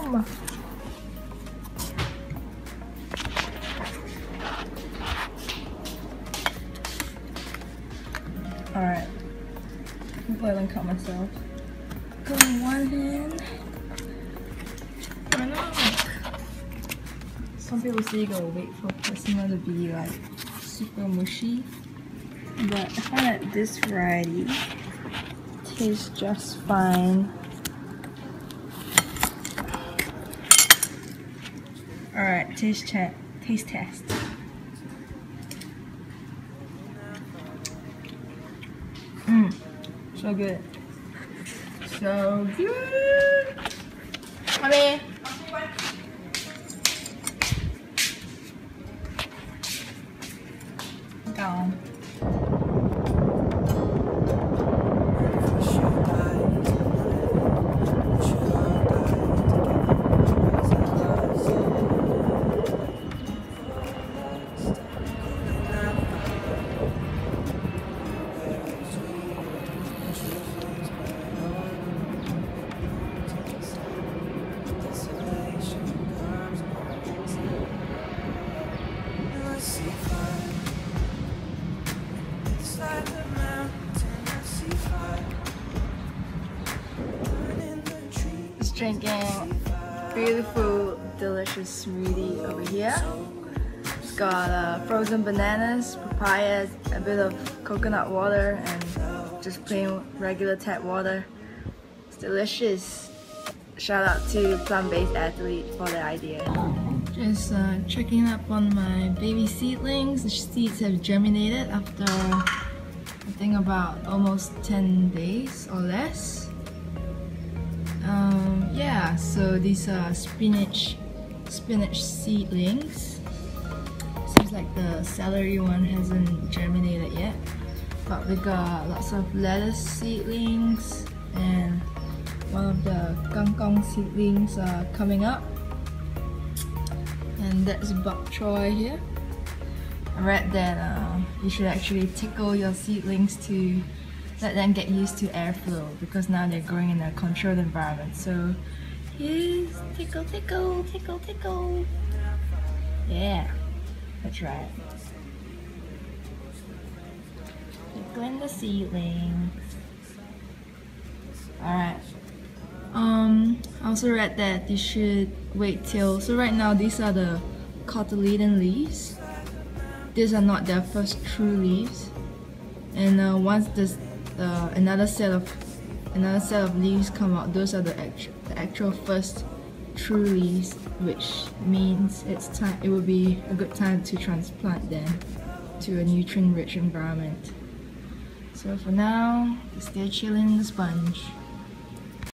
Bam! Alright. Hope I haven't cut myself. Go in one hand. One arm. Some people say you gotta wait for persimmon to be like super mushy. But I find that this variety tastes just fine. Alright, taste check. Taste test. Mmm, so good. So good. Mommy. Gone. Drinking beautiful, delicious smoothie over here. It's got uh, frozen bananas, papaya, a bit of coconut water, and just plain regular tap water. It's delicious. Shout out to Plant Based Athlete for the idea. Just uh, checking up on my baby seedlings. The seeds have germinated after I think about almost 10 days or less. Yeah, so these are spinach spinach seedlings. Seems like the celery one hasn't germinated yet. But we got lots of lettuce seedlings and one of the kangkong seedlings are coming up. And that's bok choy here. I read that uh, you should actually tickle your seedlings to let them get used to airflow because now they're growing in a controlled environment. So here's tickle, tickle, tickle, tickle. Yeah, that's right. Tickling the seedlings. Alright. Um, I also read that you should wait till. So right now these are the cotyledon leaves. These are not their first true leaves, and uh, once this uh, another set of another set of leaves come out, those are the actual the actual first true leaves, which means it's time. It would be a good time to transplant them to a nutrient-rich environment. So for now, stay chilling in the sponge.